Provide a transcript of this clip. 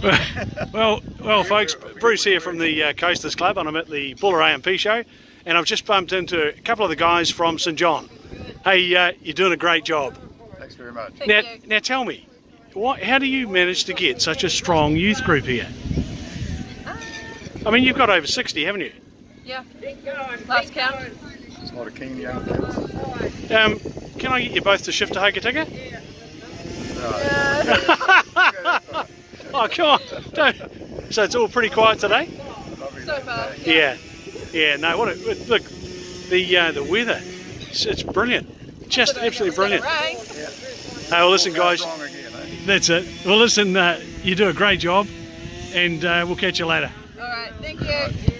well, well, folks, Bruce here from the uh, Coasters Club, and I'm at the Buller A&P show, and I've just bumped into a couple of the guys from St John. Hey, uh, you're doing a great job. Thanks very much. Thank now, you. now tell me, what, how do you manage to get such a strong youth group here? I mean, you've got over 60, haven't you? Yeah. Last count. There's a keen young kids. Um, can I get you both to shift to Hokitika? No, Oh, come on. Don't. So it's all pretty quiet today? So far. today. Yeah. Yeah, no, what a, look, the uh, the weather, it's, it's brilliant. Just absolutely brilliant. Rain. Hey, well, listen, guys, Strong again, eh? that's it. Well, listen, uh, you do a great job, and uh, we'll catch you later. All right. Thank you.